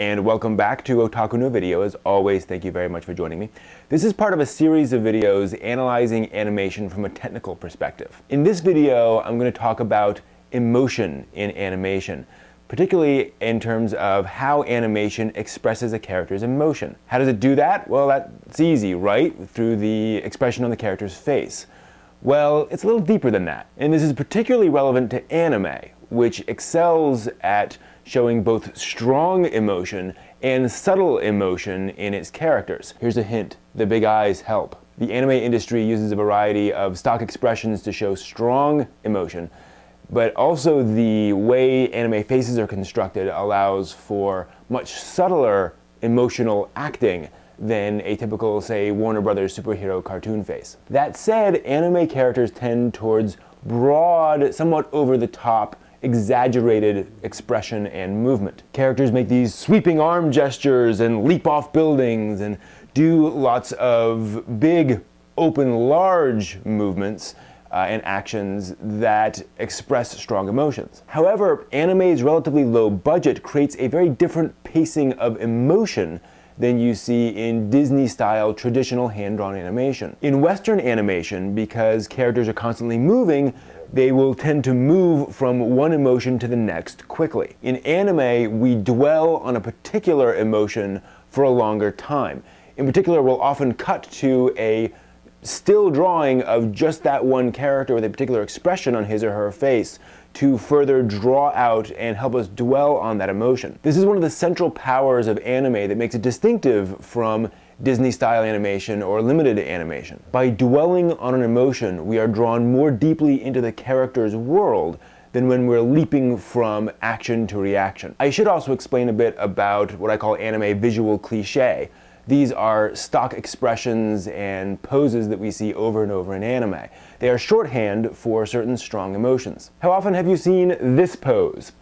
and welcome back to Otaku no Video. As always, thank you very much for joining me. This is part of a series of videos analyzing animation from a technical perspective. In this video, I'm going to talk about emotion in animation, particularly in terms of how animation expresses a character's emotion. How does it do that? Well, that's easy, right? Through the expression on the character's face. Well, it's a little deeper than that. And this is particularly relevant to anime, which excels at showing both strong emotion and subtle emotion in its characters. Here's a hint the big eyes help. The anime industry uses a variety of stock expressions to show strong emotion, but also the way anime faces are constructed allows for much subtler emotional acting than a typical, say, Warner Brothers superhero cartoon face. That said, anime characters tend towards broad, somewhat over the top exaggerated expression and movement. Characters make these sweeping arm gestures and leap off buildings and do lots of big, open, large movements uh, and actions that express strong emotions. However, anime's relatively low budget creates a very different pacing of emotion than you see in Disney style traditional hand drawn animation. In Western animation, because characters are constantly moving, they will tend to move from one emotion to the next quickly. In anime, we dwell on a particular emotion for a longer time. In particular, we'll often cut to a still drawing of just that one character with a particular expression on his or her face to further draw out and help us dwell on that emotion. This is one of the central powers of anime that makes it distinctive from Disney style animation or limited animation. By dwelling on an emotion, we are drawn more deeply into the character's world than when we're leaping from action to reaction. I should also explain a bit about what I call anime visual cliche. These are stock expressions and poses that we see over and over in anime. They are shorthand for certain strong emotions. How often have you seen this pose?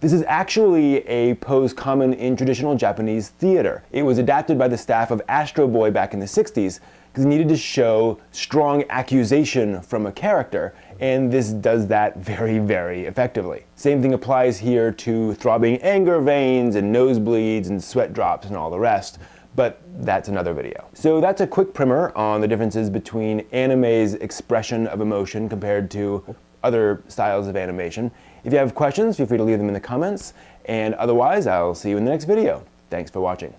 This is actually a pose common in traditional Japanese theater. It was adapted by the staff of Astro Boy back in the 60s because it needed to show strong accusation from a character, and this does that very, very effectively. Same thing applies here to throbbing anger veins and nosebleeds and sweat drops and all the rest but that's another video. So that's a quick primer on the differences between anime's expression of emotion compared to other styles of animation. If you have questions, feel free to leave them in the comments, and otherwise, I'll see you in the next video. Thanks for watching.